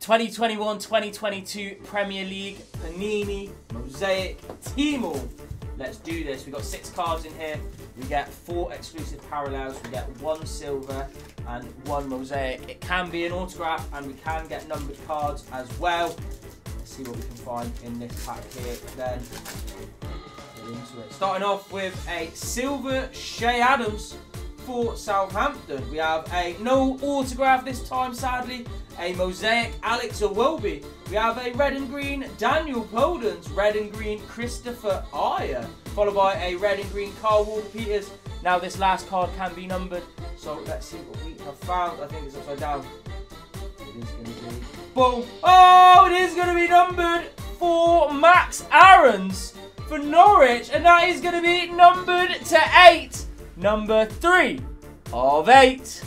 2021-2022 Premier League Panini Mosaic Team Let's do this. We've got six cards in here. We get four exclusive parallels. We get one silver and one mosaic. It can be an autograph and we can get numbered cards as well. Let's see what we can find in this pack here then. Get into it. Starting off with a silver Che Adams for Southampton. We have a no autograph this time, sadly. A mosaic Alex Iwobi. We have a red and green Daniel Podence. Red and green Kristoffer Ajer. Followed by a red and green Kyle Walker-Peters. Now this last card can be numbered. So let's see what we have found. I think it's upside down. It is going to be... Boom! Oh, it is going to be numbered for Max Aarons for Norwich. And that is going to be numbered to 8 number three of eight.